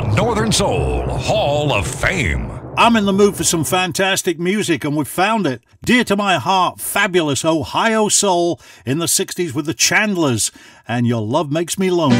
the Northern Soul Hall of Fame. I'm in the mood for some fantastic music, and we've found it. Dear to my heart, fabulous Ohio soul in the 60s with the Chandlers, and Your Love Makes Me Lonely.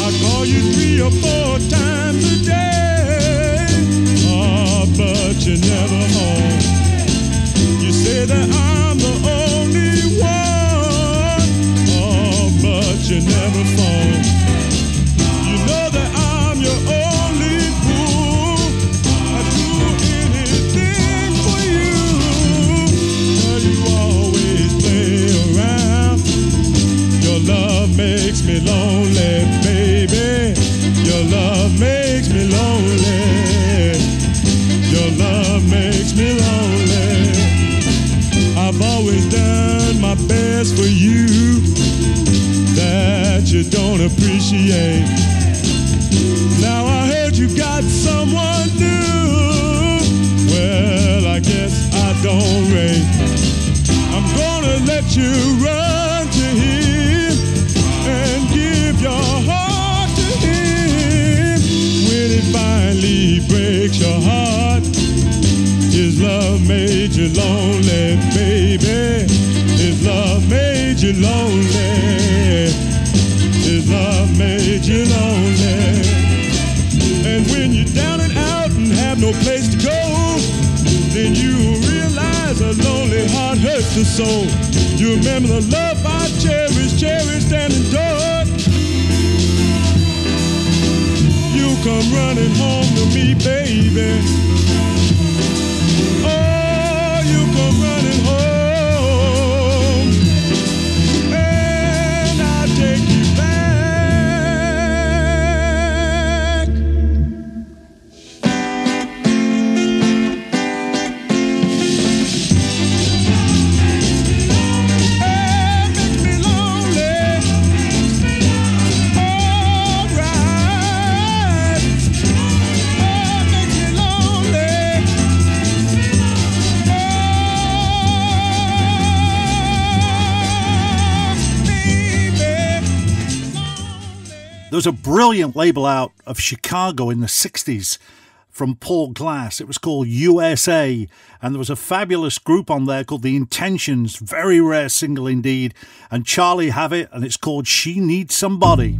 I call you three or four times a day, oh, but you're never for you that you don't appreciate. Now I heard you got someone new. Well, I guess I don't rate. I'm gonna let you run to him and give your heart to him. When it finally breaks your heart, his love made you lonely, baby. Place to go, then you realize a lonely heart hurts the soul. You remember the love I cherished, cherished and adored. You come running home to me, baby. Was a brilliant label out of Chicago in the 60s from Paul Glass. It was called USA, and there was a fabulous group on there called The Intentions, very rare single indeed. And Charly have it, and it's called She Needs Somebody.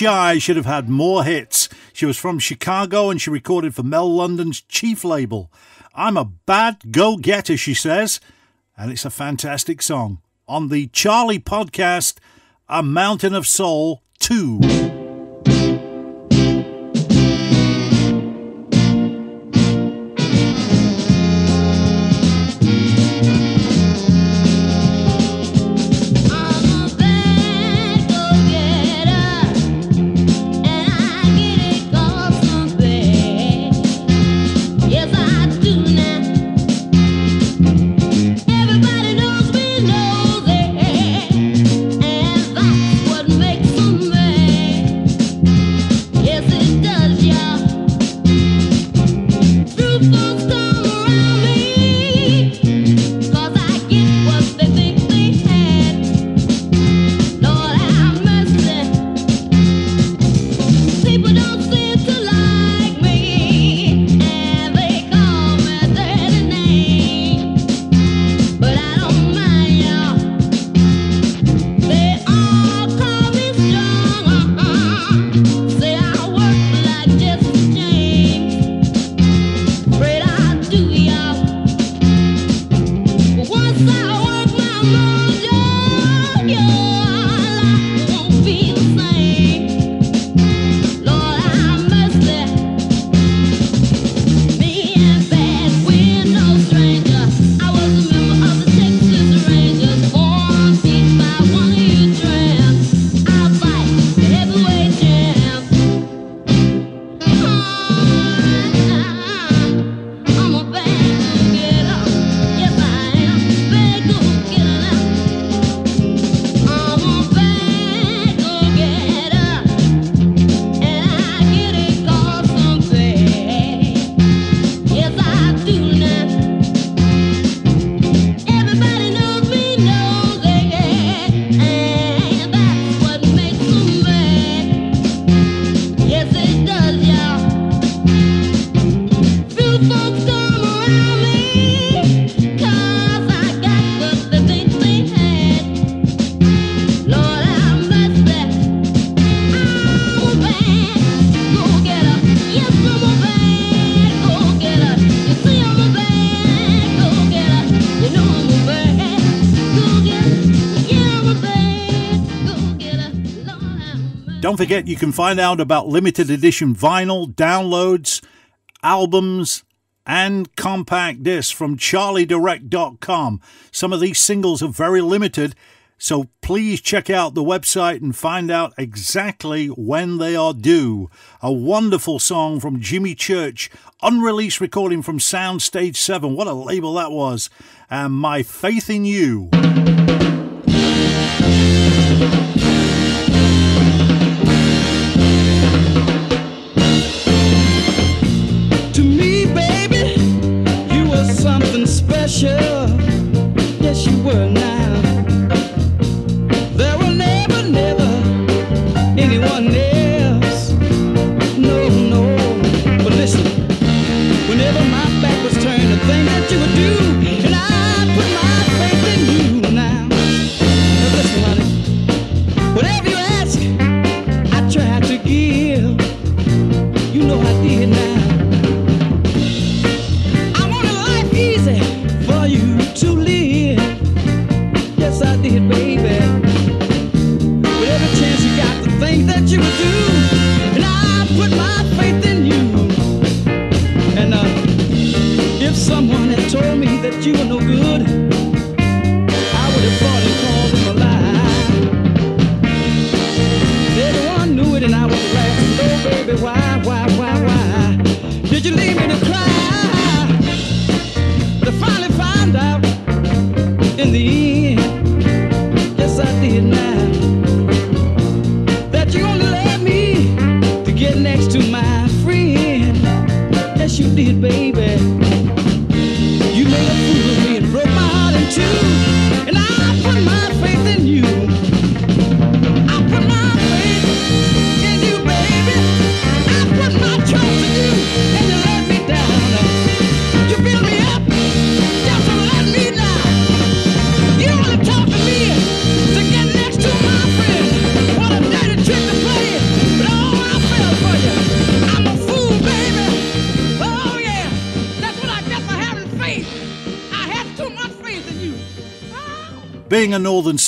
Shy should have had more hits. She was from Chicago and she recorded for Mel London's Chief label. I'm a bad go getter, she says, and it's a fantastic song. On the Charly podcast, A Mountain of Soul 2. Forget you can find out about limited edition vinyl, downloads, albums, and compact discs from charlydirect.com. Some of these singles are very limited, so please check out the website and find out exactly when they are due. A wonderful song from Jimmy Church, unreleased recording from Soundstage 7. What a label that was. And My Faith in You. Did you leave me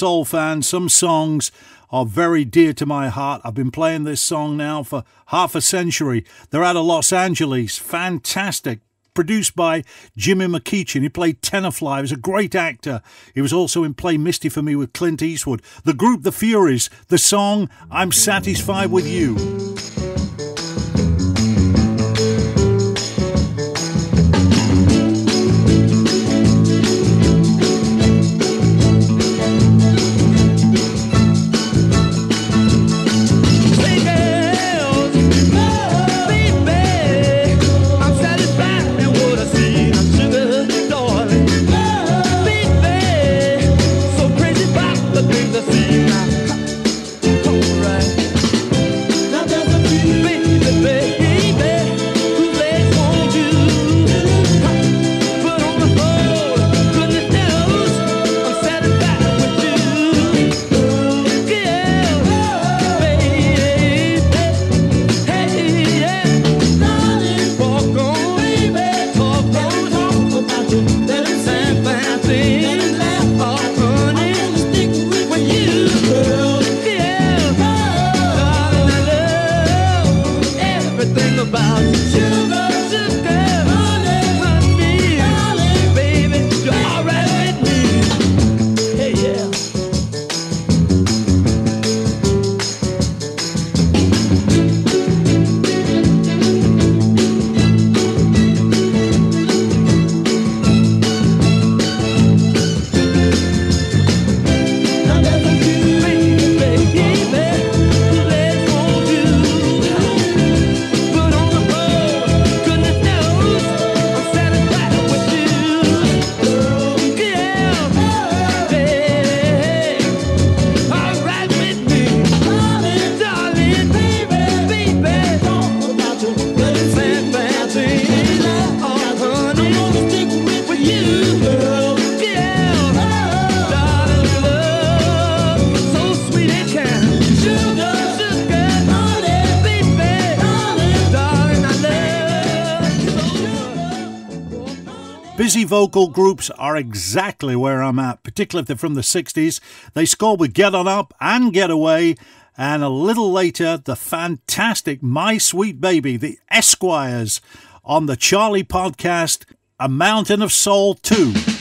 Soul fan, some songs are very dear to my heart. I've been playing this song now for half a century. They're out of Los Angeles. Fantastic. Produced by Jimmy McEachin. He played Tenafly. He was a great actor. He was also in Play Misty for Me with Clint Eastwood. The group The Furys. The song I'm Satisfied with You. Busy vocal groups are exactly where I'm at, particularly if they're from the 60s. They scored with Get On Up and Get Away, and a little later, the fantastic My Sweet Baby, the Esquires, on the Charly podcast, A Mountain of Soul 2.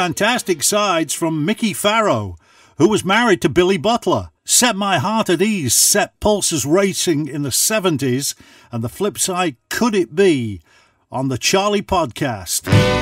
fantastic sides from Mickey Farrow, who was married to Billy Butler, set my heart at ease, set pulses racing in the 70s, and the flip side, could it be, on the Charly podcast.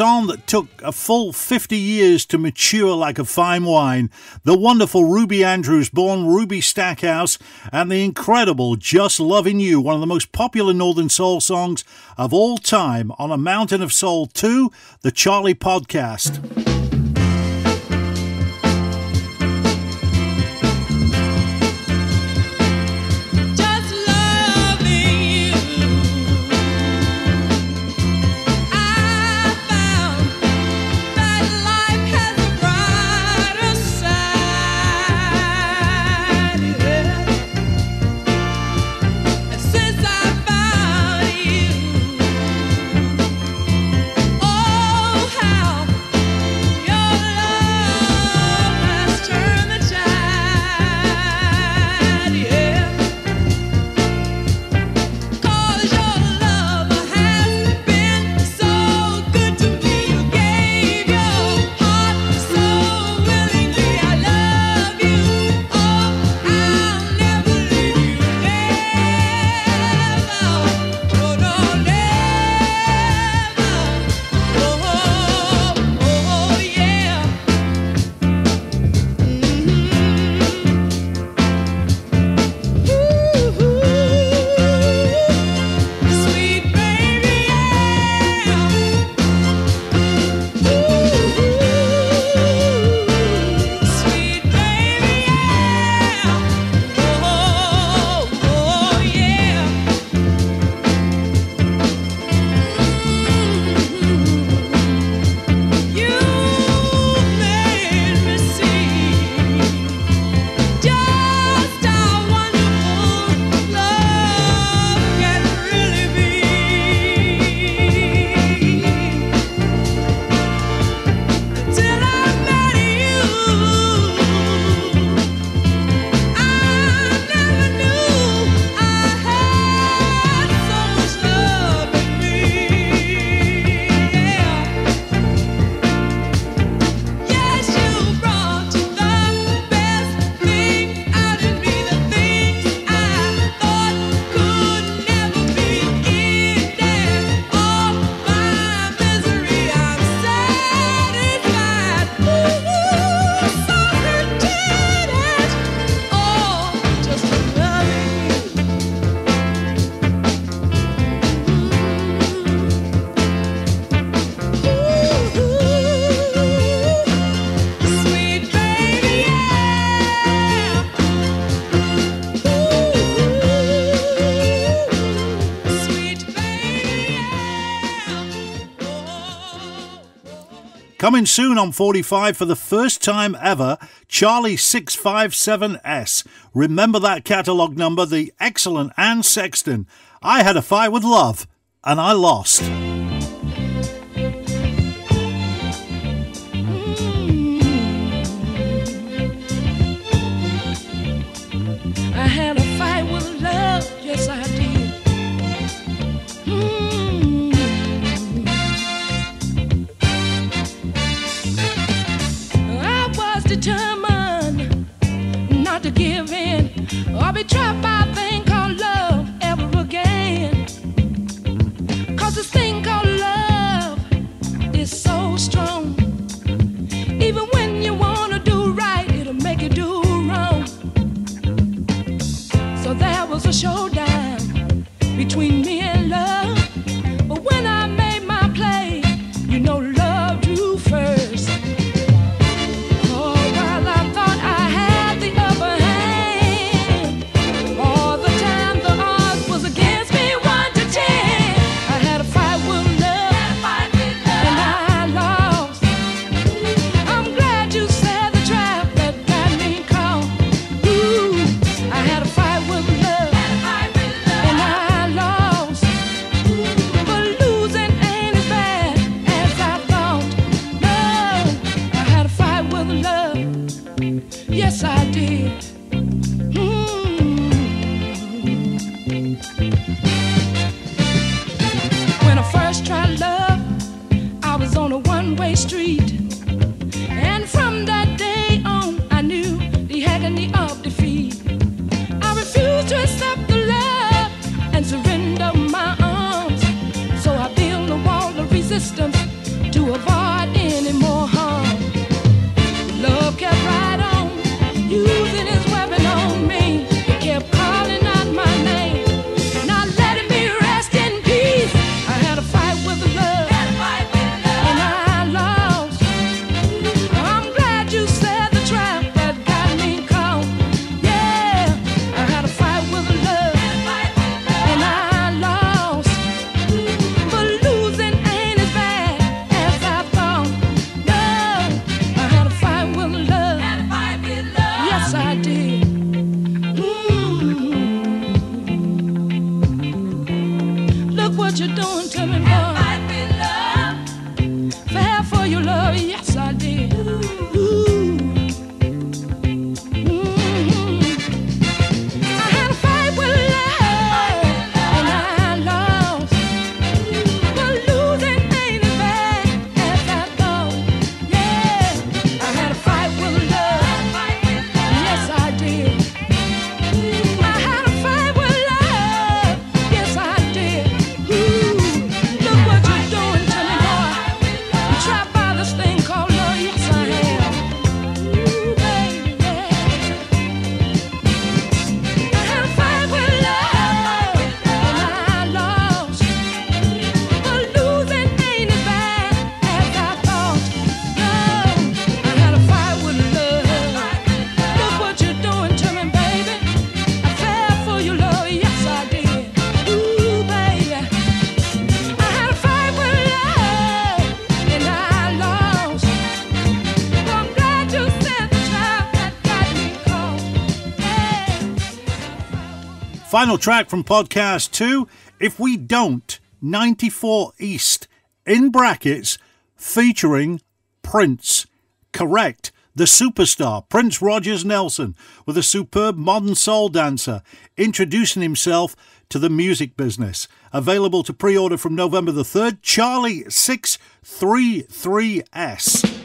Song that took a full 50 years to mature like a fine wine, the wonderful Ruby Andrews, born Ruby Stackhouse, and the incredible Just Loving You, one of the most popular Northern Soul songs of all time on A Mountain of Soul 2, the Charly Podcast. Coming soon on 45 for the first time ever, Charly 657S. Remember that catalogue number, the excellent Ann Sexton. I had a fight with love, and I lost. Final track from podcast two If We Don't, 94 East, in brackets, featuring Prince. Correct. The superstar, Prince Rogers Nelson, with a superb modern soul dancer, introducing himself to the music business. Available to pre order from November the 3rd, Charly 633S.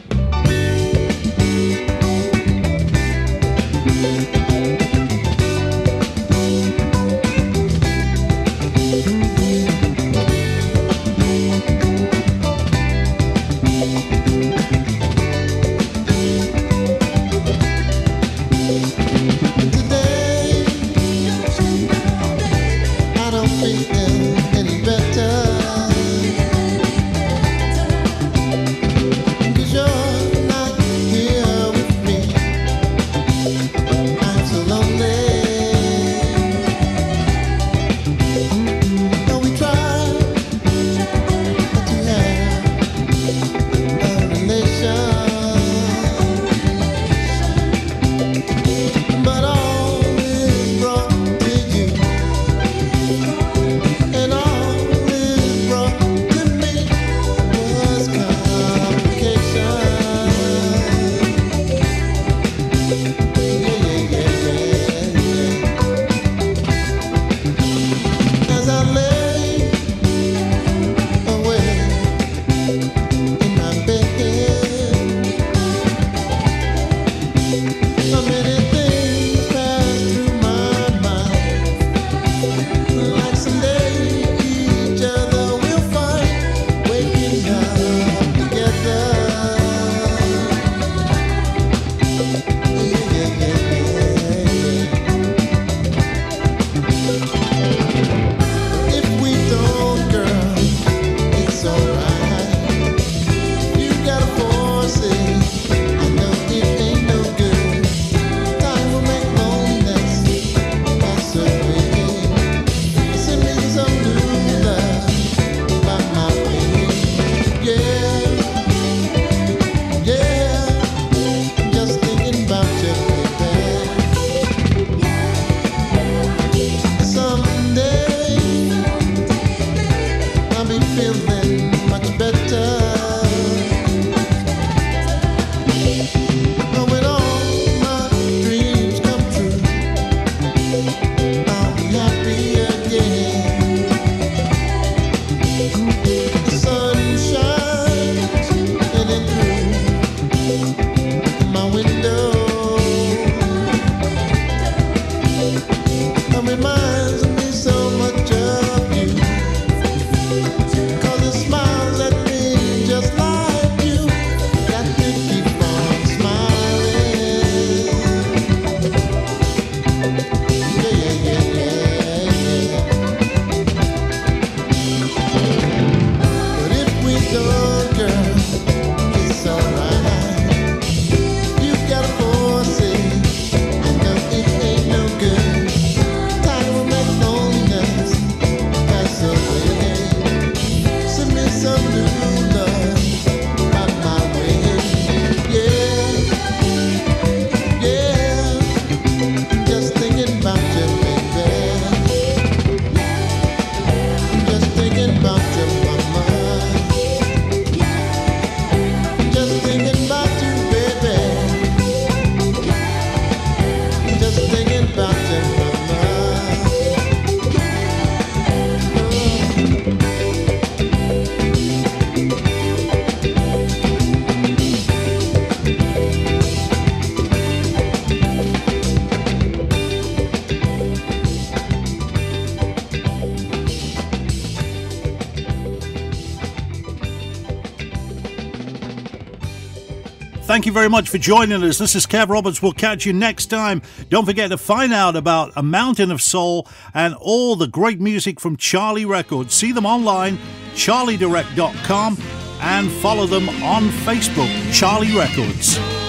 Very much for joining us. This is Kev Roberts. We'll catch you next time. Don't forget to find out about A Mountain of Soul and all the great music from Charly Records. See them online, charlydirect.com, and follow them on Facebook, Charly Records.